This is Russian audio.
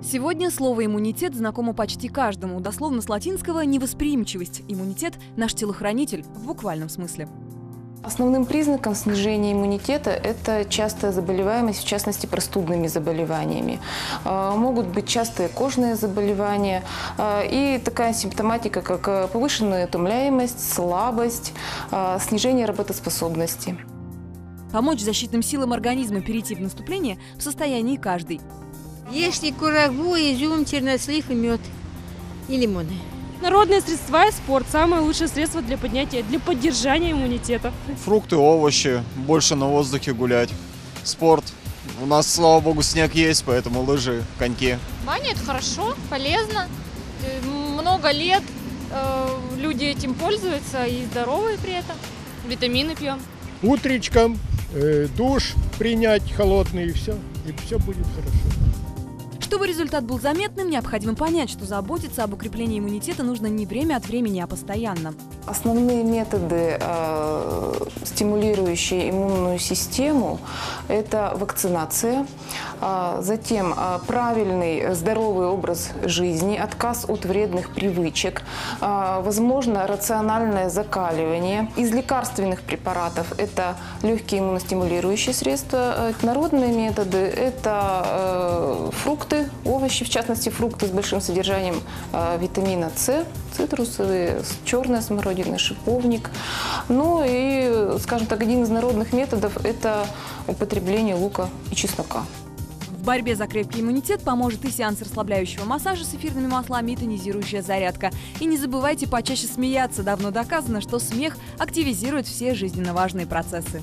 Сегодня слово «иммунитет» знакомо почти каждому. Дословно с латинского «невосприимчивость». Иммунитет – наш телохранитель в буквальном смысле. Основным признаком снижения иммунитета – это частая заболеваемость, в частности, простудными заболеваниями. Э, Могут быть частые кожные заболевания э, и такая симптоматика, как э, повышенная утомляемость, слабость, снижение работоспособности. Помочь защитным силам организма перейти в наступление в состоянии каждый. Ешьте курагу, изюм, чернослив и мед. И лимоны. Народные средства и спорт – самое лучшее средство для поднятия, для поддержания иммунитета. Фрукты, овощи, больше на воздухе гулять. Спорт. У нас, слава богу, снег есть, поэтому лыжи, коньки. Баня это хорошо, полезно. Э, Много лет э, люди этим пользуются и здоровые при этом. Витамины пьем. утречком э, душ принять холодный и все, и все будет хорошо. Чтобы результат был заметным, необходимо понять, что заботиться об укреплении иммунитета нужно не время от времени, а постоянно. Основные методы, э, стимулирующие иммунную систему, это вакцинация, а, затем а, правильный здоровый образ жизни, отказ от вредных привычек, а, возможно рациональное закаливание. Из лекарственных препаратов это легкие иммуностимулирующие средства. Э, Народные методы – это э, фрукты, овощи, в частности фрукты с большим содержанием э, витамина С, цитрусовые, черная смородина, шиповник. Ну и, скажем так, один из народных методов – это употребление лука и чеснока. В борьбе за крепкий иммунитет поможет и сеанс расслабляющего массажа с эфирными маслами, и тонизирующая зарядка. И не забывайте почаще смеяться. Давно доказано, что смех активизирует все жизненно важные процессы.